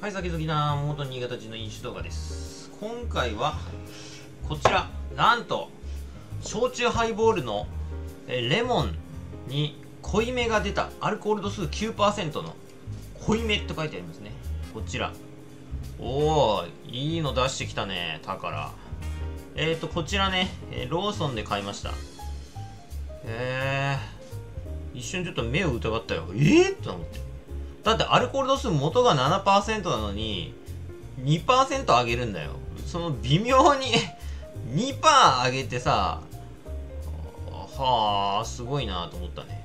はい、酒好きな元新潟人の飲酒動画です。今回は、こちら、なんと、焼酎ハイボールのえレモンに濃いめが出た、アルコール度数9%の濃いめって書いてありますね。こちら。おー、いいの出してきたね、宝。えーと、こちらね、ローソンで買いました。えー、一瞬ちょっと目を疑ったよ。えー、と思って。だってアルコール度数元が7%なのに2%上げるんだよ。その微妙に 2%上げてさはあすごいなと思ったね。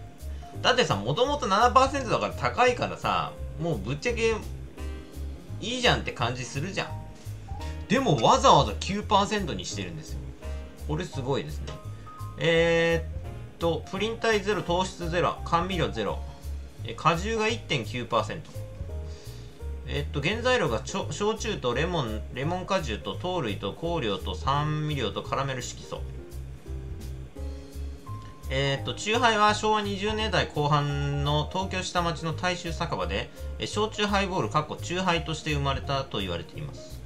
だってさもともと7%だから高いからさもうぶっちゃけいいじゃんって感じするじゃん。でもわざわざ9%にしてるんですよ。これすごいですね。えー、っとプリン体ゼロ糖質ゼロ甘味料ゼロ。え果汁が1.9%えっと原材料が焼酎とレモンレモン果汁と糖類と香料と酸味料とカラメル色素。えっと酎ハイは昭和20年代後半の東京下町の大衆酒場でえ焼酎ハイボールかっこ酎ハイとして生まれたと言われています。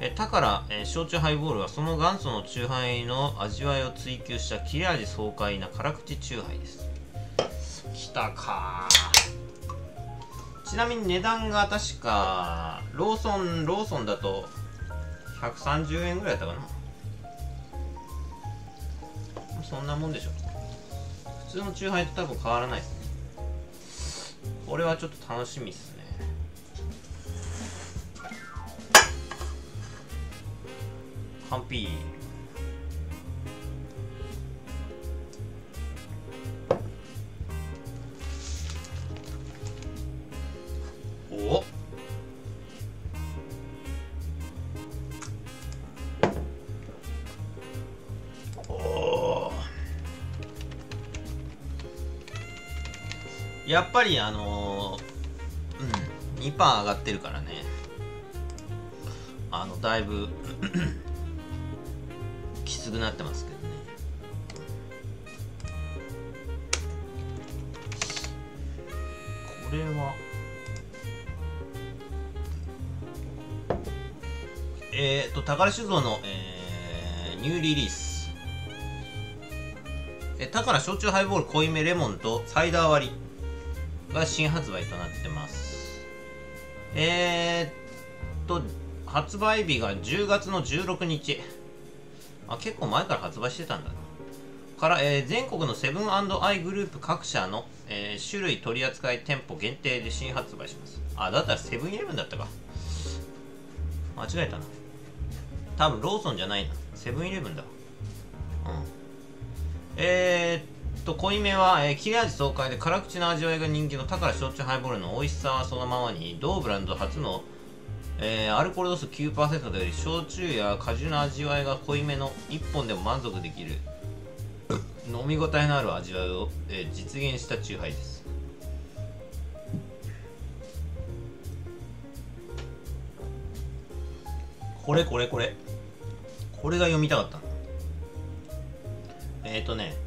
えだから、え焼酎ハイボールはその元祖の酎ハイの味わいを追求した切れ味爽快な辛口酎ハイです。来たか。ちなみに値段が確かローソンローソンだと130円ぐらいだったかな。そんなもんでしょ。普通のチューハイと多分変わらないですね。これはちょっと楽しみっすね。完璧やっぱりあのー、うん2%上がってるからね。あのだいぶ きつくなってますけどね。これはえっ、ー、と、宝酒造の、えー、ニューリリース。え、宝焼酎ハイボール濃いめレモンとサイダー割り。が新発売となってます。えー、っと、発売日が10月の16日。あ、結構前から発売してたんだな。から、えー全国のセブンアイグループ各社の、えー種類取扱い店舗限定で新発売します。あ、だったらセブンイレブンだったか。間違えたな。多分ローソンじゃないな。セブンイレブンだ。うん。えー、っと、濃いめは、えー切れ味爽快で辛口な味わいが人気の宝焼酎ハイボールの美味しさはそのままに、同ブランド初の、えーアルコール度数9%でより焼酎や果汁の味わいが濃いめの1本でも満足できる飲み応えのある味わいを、えー実現した酎ハイです。これこれこれ。これが読みたかったえっ、ー、とね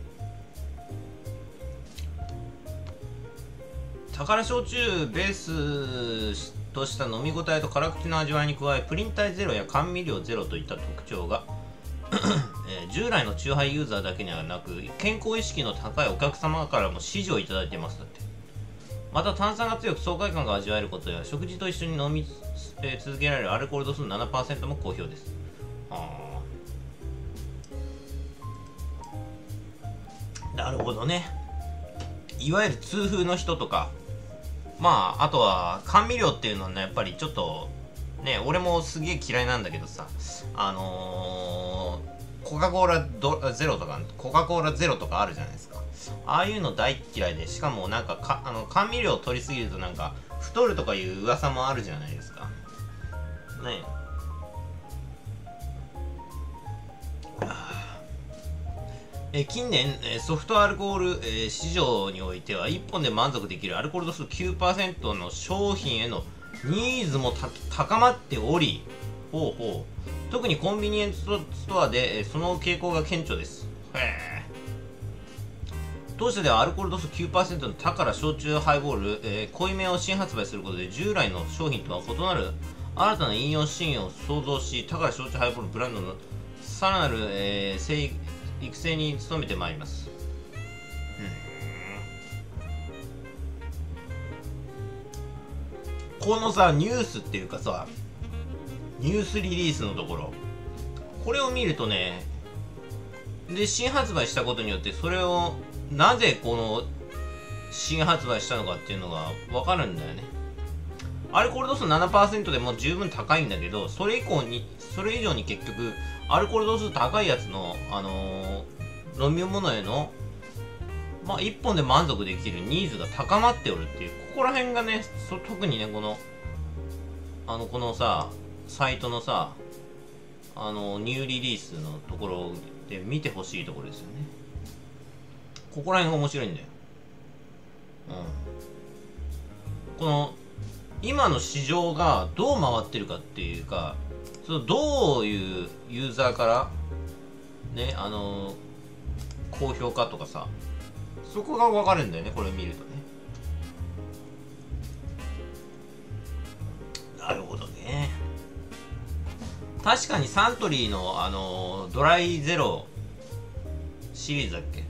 宝焼酎ベースとした飲み応えと辛口の味わいに加えプリン体ゼロや甘味料ゼロといった特徴がえー従来のチューハイユーザーだけではなく健康意識の高いお客様からも支持をいただいてます。だってまた炭酸が強く爽快感が味わえることや食事と一緒に飲み、えー続けられるアルコール度数の7%も好評です。あなるほどね。いわゆる痛風の人とかまああとは甘味料っていうのはねやっぱりちょっとね俺もすげえ嫌いなんだけどさあのー、コカ・コーラゼロとかコカ・コーラゼロとかあるじゃないですか。ああいうの大嫌いでしかもなんかかあの甘味料を取りすぎるとなんか太るとかいう噂もあるじゃないですか。ね。え近年ソフトアルコール、えー市場においては1本で満足できるアルコール度数9%の商品へのニーズも高まっておりほうほう。特にコンビニエンスストアでえーその傾向が顕著です。当社ではアルコール度数9%のタカラ焼酎ハイボール、えー濃いめを新発売することで従来の商品とは異なる新たな飲用シーンを創造しタカラ焼酎ハイボールブランドのさらなる、えー育成に努めてまいります。このさニュースっていうかさニュースリリースのところ。これを見るとねで新発売したことによってそれをなぜこの新発売したのかっていうのが分かるんだよね。アルコール度数7%でも十分高いんだけどそれ以降にそれ以上に結局アルコール度数高いやつの、あのー飲み物へのまあ一本で満足できるニーズが高まっておるっていうここら辺がねそ特にねこのあのこのさサイトのさあのニューリリースのところで見てほしいところですよね。ここら辺が面白いんだよ。うん。この今の市場がどう回ってるかっていうかそのどういうユーザーからねあの高評価とかさそこが分かるんだよねこれ見るとね。なるほどね。確かにサントリーのあのドライゼロシリーズだっけ？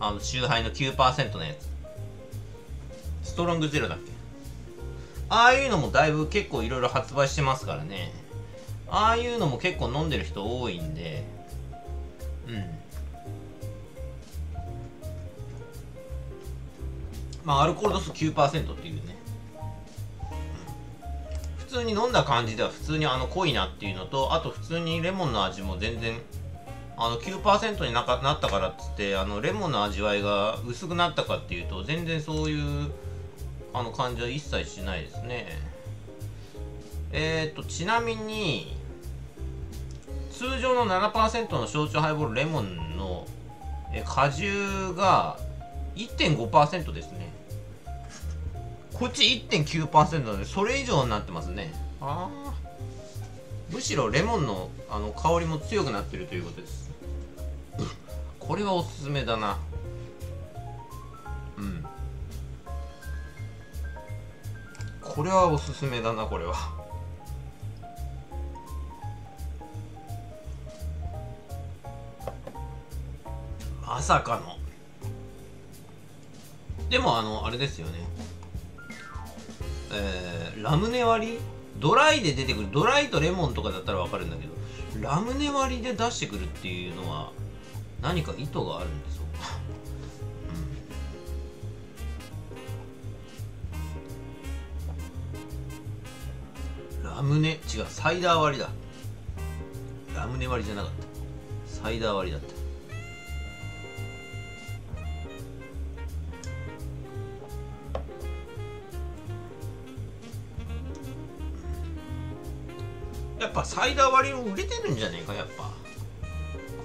あのチューハイの9%のやつ。ストロングゼロだっけ？ああいうのもだいぶ結構いろいろ発売してますからね。ああいうのも結構飲んでる人多いんで。うん。まあアルコール度数9%っていうね、普通に飲んだ感じでは普通にあの濃いなっていうのとあと普通にレモンの味も全然あの9%になかなったからっつってあのレモンの味わいが薄くなったかっていうと全然そういうあの感じは一切しないですね。えっ、ー、とちなみに通常の7%の焼酎ハイボールレモンのえ果汁が1.5%ですね。こっち1.9%なのでそれ以上になってますね。ああむしろレモンのあの香りも強くなってるということです。これはおすすめだなこれはおすすめだなこれは。まさかの。でもあのあれですよね。えー、ラムネ割り？ドライで出てくるドライとレモンとかだったらわかるんだけどラムネ割りで出してくるっていうのは何か意図があるんでしょラムネ？違うサイダー割りだ。ラムネ割りじゃなかった。サイダー割りだった。やっぱサイダー割りも売れてるんじゃねえか？やっぱ。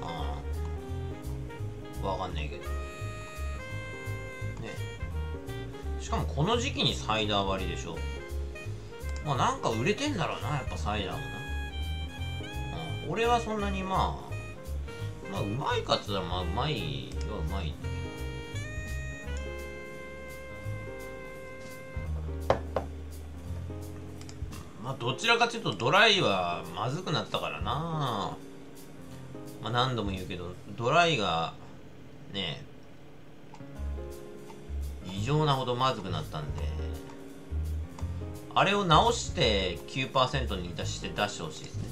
ああわかんないけど。ね。しかもこの時期にサイダー割りでしょ。まあなんか売れてんだろうなやっぱサイダーもな、うん、俺はそんなにまあまあうまいかつったらまあうまいはうまいまあどちらかというとドライはまずくなったからな。まあ何度も言うけどドライがね異常なほどまずくなったんで。あれを直して9%に出して出してほしいですね。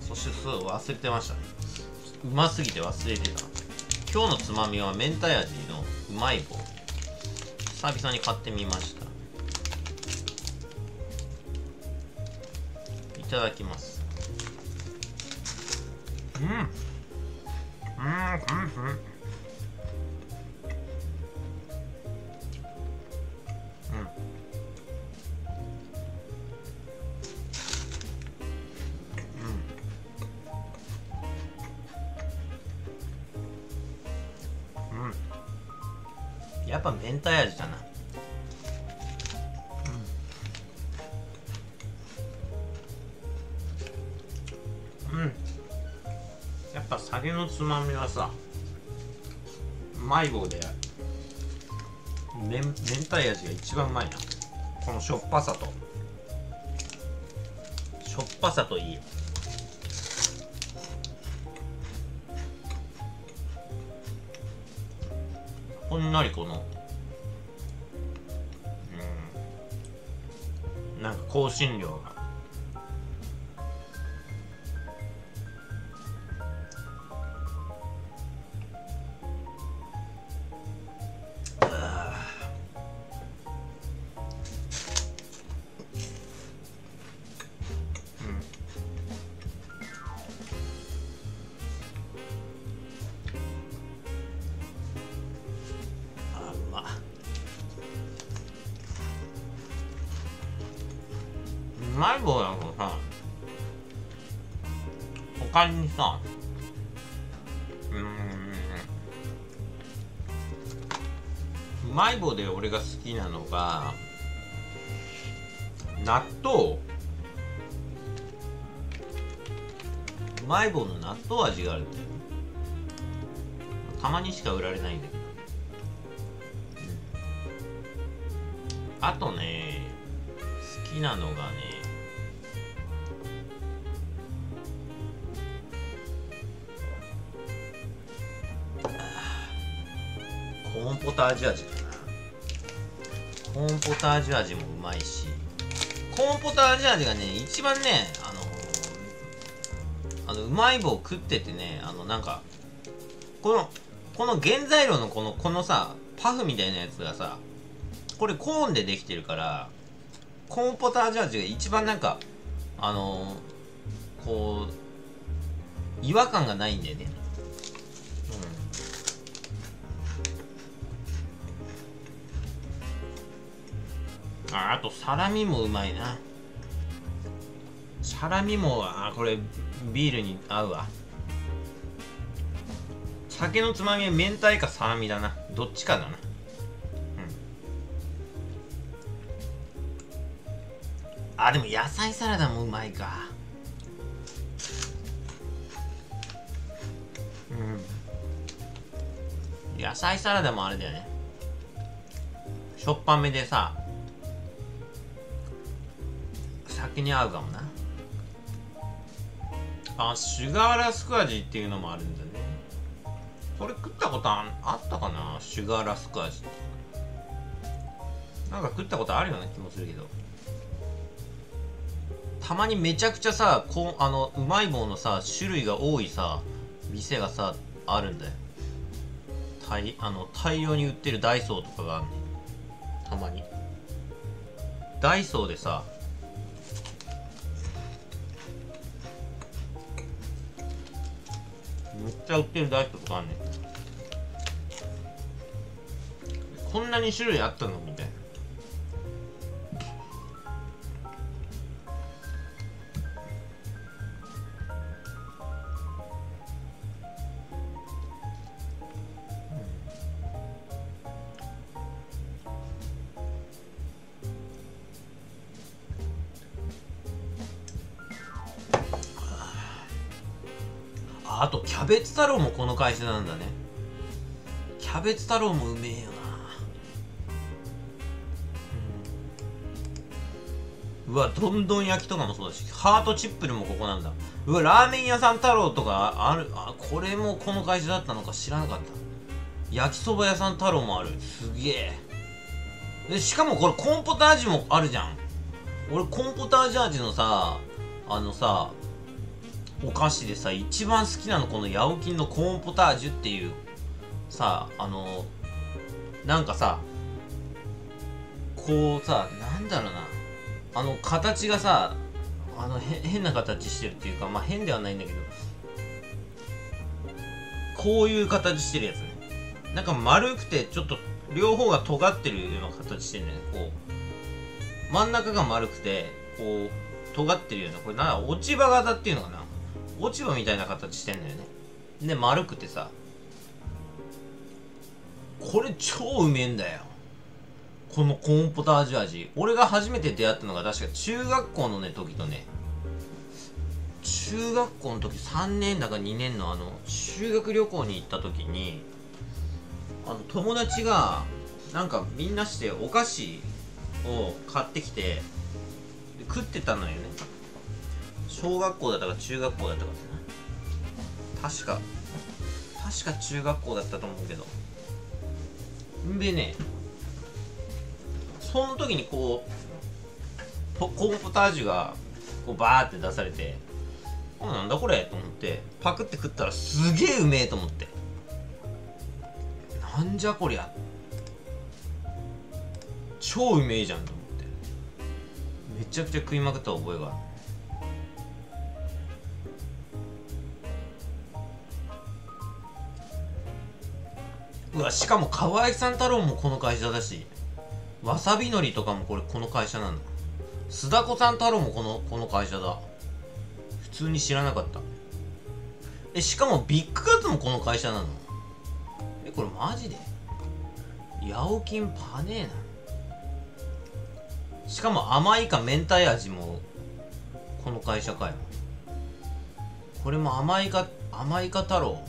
そしてそう忘れてましたうますぎて忘れてた。今日のつまみは明太味のうまい棒。久々に買ってみました。いただきます。うん。やっぱ明太味だなうん、うん、ぱ酒のつまみはさ迷子でめん明太味が一番うまいな。このしょっぱさと。しょっぱさといいほんのりこのうんなんか香辛料が。まい棒だけどさ。他にさ。うん。うまい棒で俺が好きなのが納豆。うまい棒の納豆味があるんだよたまにしか売られないんだけど。あとね好きなのがねコーンポタージュ味かなコーンポタージュ味もうまいしコーンポタージュ味がね一番ねあのあのうまい棒食っててねあのなんかこのこの原材料のこのこのさパフみたいなやつがさこれコーンでできてるからコーンポタージュ味が一番なんかあの、こう違和感がないんだよね。ああとサラミもうまいな。サラミもあこれビールに合うわ。酒のつまみは明太かサラミだな。どっちかだな。あでも野菜サラダもうまいか。うん。野菜サラダもあれだよね。しょっぱめでさ酒に合うかもな。あシュガーラスク味っていうのもあるんだね。これ食ったことああったかな？シュガーラスク味。なんか食ったことあるような気もするけど。たまにめちゃくちゃさこうあのうまい棒のさ種類が多いさ店がさあるんだよ。大あの大量に売ってるダイソーとかがあんねん。たまに。ダイソーでさめっちゃ売ってるダイソーとかあんねん。こんなに種類あったのみたいな。太郎もこの会社なんだね。キャベツ太郎もうめえよな、うん、うわどんどん焼きとかもそうだしハートチップルもここなんだ。うわラーメン屋さん太郎とかあるあこれもこの会社だったのか知らなかった。焼きそば屋さん太郎もある。すげえ。しかもこれコンポタージュもあるじゃん。俺コンポタージュ味のさあのさお菓子でさ一番好きなのこのヤオキンのコーンポタージュっていうさあのなんかさこうさなんだろうな。あの形がさあの変な形してるっていうかまあ変ではないんだけどこういう形してるやつね。なんか丸くてちょっと両方が尖ってるような形してるね。こう真ん中が丸くてこう尖ってるような。これなんだ落ち葉型っていうのかな。落ち葉みたいな形してんだよね。で丸くてさ。これ超うめえんだよ。このコーンポタージュ味。俺が初めて出会ったのが確か中学校のね時とね。中学校の時3年だか2年のあの修学旅行に行った時にあの友達がなんかみんなしてお菓子を買ってきて食ってたのよね。小学校だったか中学校だったか確か。確か中学校だったと思うけど。んでねその時にこうポコーンポタージュがこうバーって出されてあなんだこれと思ってパクって食ったらすげえうめえと思って。なんじゃこりゃ。超うめえじゃんと思って。めちゃくちゃ食いまくった覚えがある。うわしかも河合さん太郎もこの会社だしわさびのりとかもこれこの会社なんだ。須田子さん太郎もこのこの会社だ。普通に知らなかった。えしかもビッグカツもこの会社なの？えこれマジで？ヤオキンパネーな。しかも甘いか明太味もこの会社かよ。これも甘いか甘いか太郎。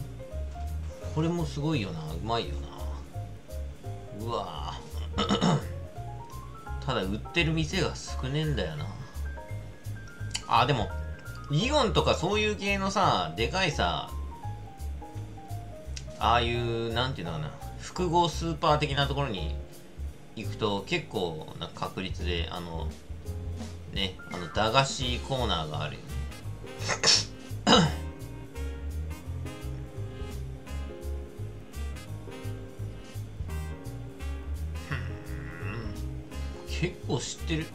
これもすごいよな。うまいよな。うわ ただ売ってる店が少ねえんだよな。あでもイオンとかそういう系のさでかいさああいうなんていうのかな。複合スーパー的なところに行くと結構な確率であのねあの駄菓子コーナーがあるよね。結構知ってる。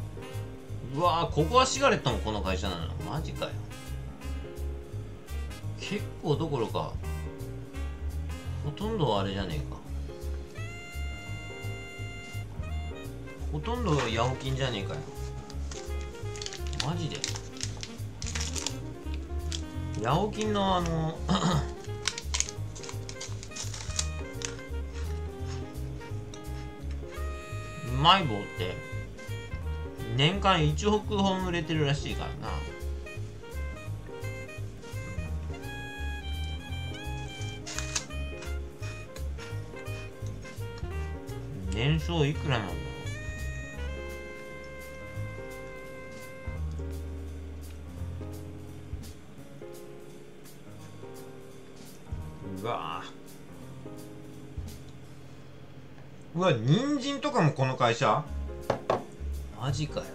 うわーここはシガレットもこの会社なの。マジかよ。結構どころかほとんどあれじゃねえか。ほとんどヤオキンじゃねえかよ。マジで。ヤオキンのあのうまい棒って年間1億本売れてるらしいからな。年商いくらなんだろう。うわうわ人参とかもこの会社？マジかよ。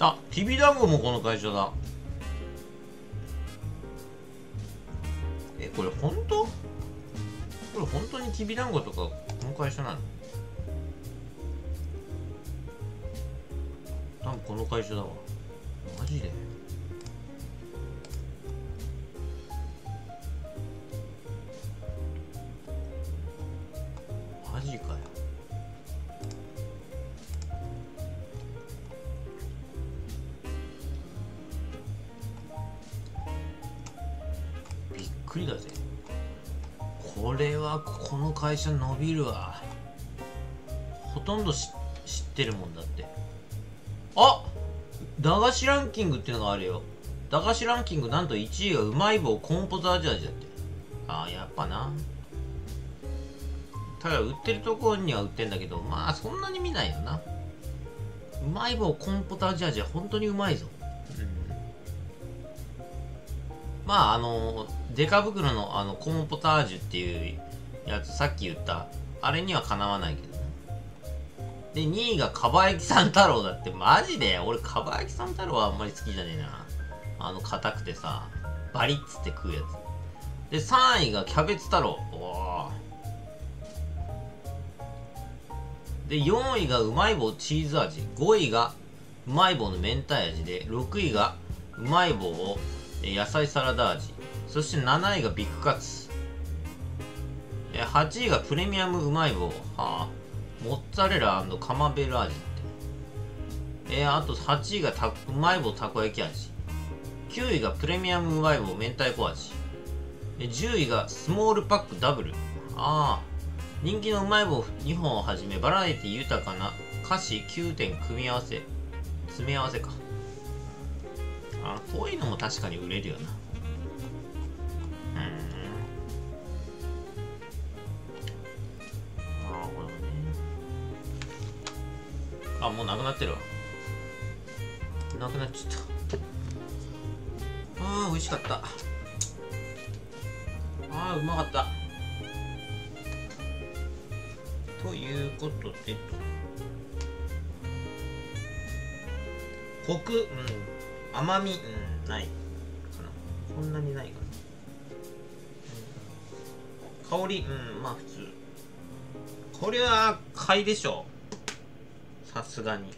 あきびだんごもこの会社だ。えこれ本当？これ本当にきびだんごとかこの会社なの？多分この会社だわ。マジで？ジかよ。びっくりだぜ。これはこの会社伸びるわ。ほとんど知ってるもんだって。あ駄菓子ランキングっていうのがあるよ。駄菓子ランキングなんと1位がうまい棒コンポタージュ味だって。ああやっぱな。ただ売ってるところには売ってんだけどまあそんなに見ないよなうまい棒コーンポタージュ味は本当にうまいぞ、うん、まああのデカ袋のあのコーンポタージュっていうやつさっき言ったあれにはかなわないけどで、2位がかば焼きさん太郎だって、マジで？俺、かば焼きさん太郎はあんまり好きじゃねえな。あの、硬くてさ、バリッつって食うやつ。で、3位がキャベツ太郎。で、4位がうまい棒チーズ味。5位がうまい棒の明太味で、6位がうまい棒を野菜サラダ味。そして7位がビッグカツ。8位がプレミアムうまい棒。はあ。モッツァレラカマベール味ってえー、あと8位がたうまい棒たこ焼き味9位がプレミアムうまい棒明太子味10位がスモールパックダブルああ人気のうまい棒2本をはじめバラエティ豊かな歌詞9点組み合わせ詰め合わせか。あこういうのも確かに売れるよな。うん。なるほどね。あもうなくなってるわ。なくなっちゃった。あー美味しかった。あーうまかった。ということで。コクうん。甘みうん。ない。かな。そんなにないかな、うん香りうん。まあ普通。これは買いでしょさすがに。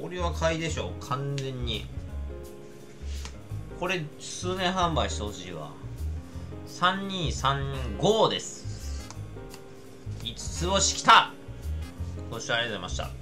これは買いでしょ完全に。これ数年販売してほしいわ。3235です。5つ星きた。ご視聴ありがとうございました。